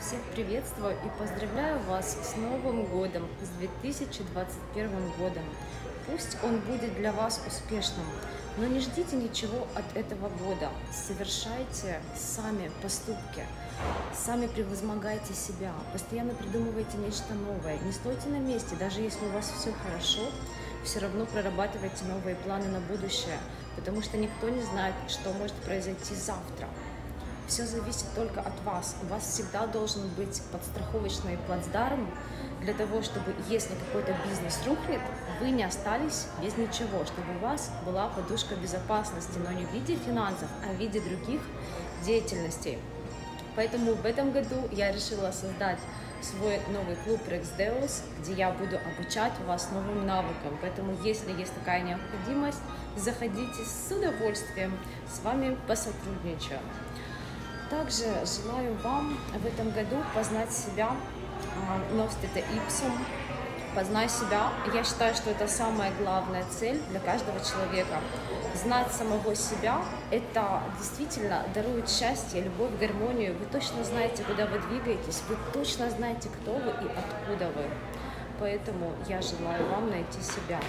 Всех приветствую и поздравляю вас с Новым годом, с 2021 годом. Пусть он будет для вас успешным, но не ждите ничего от этого года. Совершайте сами поступки, сами превозмогайте себя, постоянно придумывайте нечто новое. Не стойте на месте, даже если у вас все хорошо, все равно прорабатывайте новые планы на будущее, потому что никто не знает, что может произойти завтра. Все зависит только от вас. У вас всегда должен быть подстраховочный плацдарм для того, чтобы если какой-то бизнес рухнет, вы не остались без ничего, чтобы у вас была подушка безопасности, но не в виде финансов, а в виде других деятельностей. Поэтому в этом году я решила создать свой новый клуб Rex Deus, где я буду обучать вас новым навыкам. Поэтому, если есть такая необходимость, заходите с удовольствием, с вами посотрудничаю. Также желаю вам в этом году познать себя, носит это ипсум, познай себя. Я считаю, что это самая главная цель для каждого человека. Знать самого себя – это действительно дарует счастье, любовь, гармонию. Вы точно знаете, куда вы двигаетесь, вы точно знаете, кто вы и откуда вы. Поэтому я желаю вам найти себя.